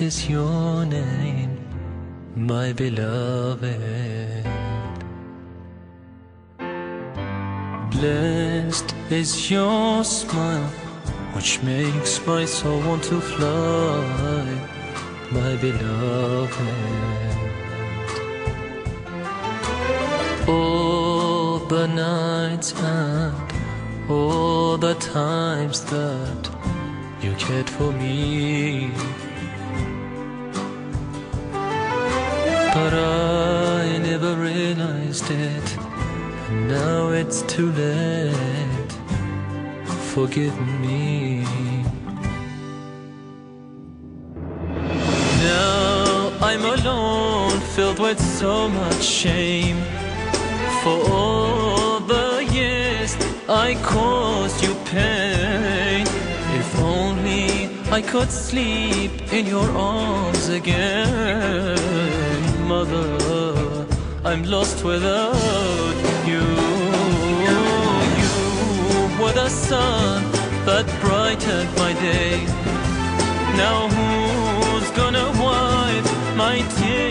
is your name, my beloved. Blessed is your smile, which makes my soul want to fly, my beloved. All the nights and all the times that you cared for me. But I never realized it, now it's too late. Forgive me. Now I'm alone, filled with so much shame for all the years I caused you pain. I could sleep in your arms again, Mother. I'm lost without you. You were the sun that brightened my day. Now who's gonna wipe my tears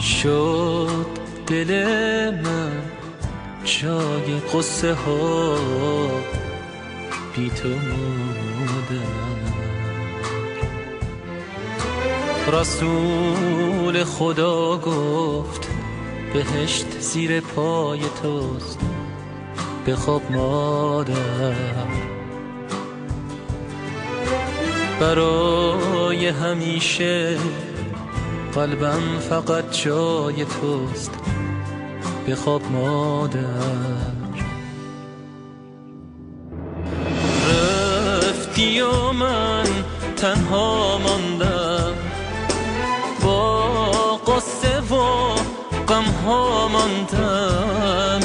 شد دل من جای قصه ها بی تو رسول خدا گفت بهشت زیر پای توست بخواب مادر. برای همیشه قلبم فقط جای توست. بخواب مادر. رفتی و من تنها ماندم. با قصه و غم ها ماندم.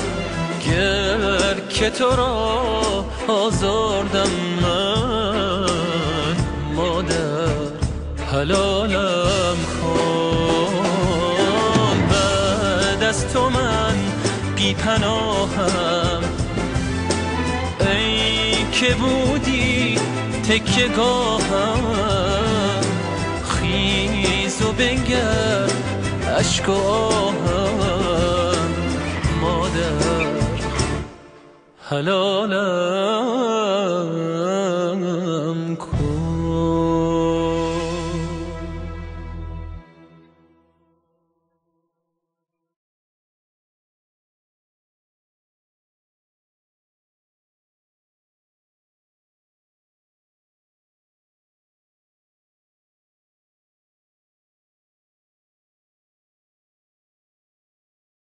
گر که تو را آزردم من مادر حلالم. پناهم. ای که بودی تکه گاهم. خیز و بنگر عشق مادر حلالم.